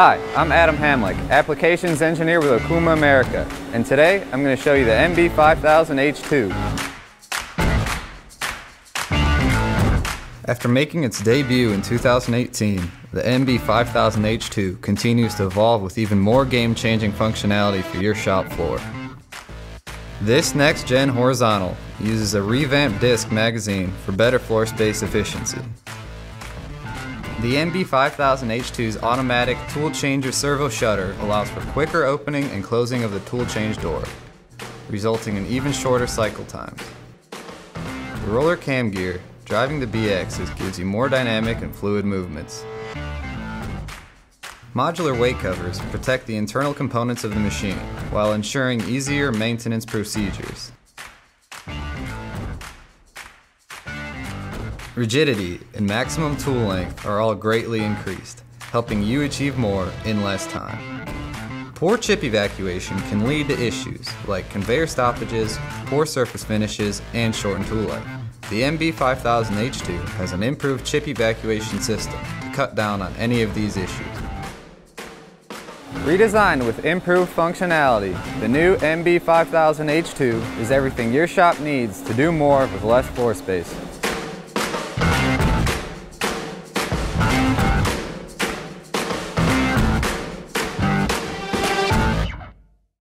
Hi, I'm Adam Hamlick, Applications Engineer with Okuma America, and today I'm going to show you the MB5000H2. After making its debut in 2018, the MB5000H2 continues to evolve with even more game-changing functionality for your shop floor. This next-gen horizontal uses a revamped disc magazine for better floor space efficiency. The MB5000H2's automatic tool changer servo shutter allows for quicker opening and closing of the tool change door, resulting in even shorter cycle times. The roller cam gear driving the B-axis gives you more dynamic and fluid movements. Modular way covers protect the internal components of the machine while ensuring easier maintenance procedures. Rigidity and maximum tool length are all greatly increased, helping you achieve more in less time. Poor chip evacuation can lead to issues like conveyor stoppages, poor surface finishes, and shortened tool life. The MB5000H2 has an improved chip evacuation system to cut down on any of these issues. Redesigned with improved functionality, the new MB5000H2 is everything your shop needs to do more with less floor space.